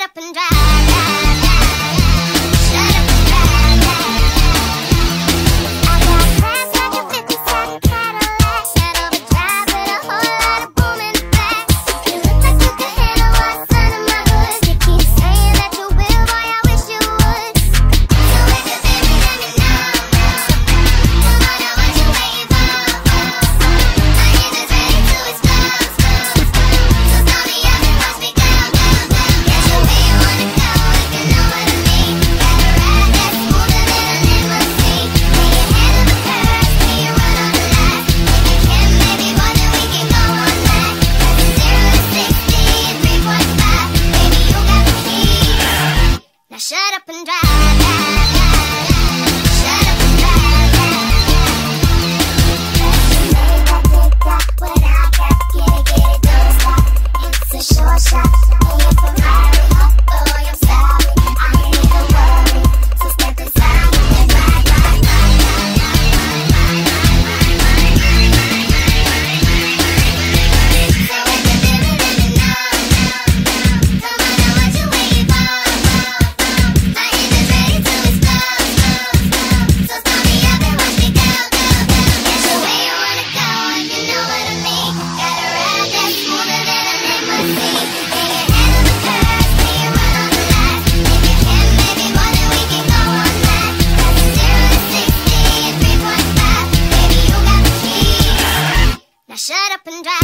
up and drive. up and drive.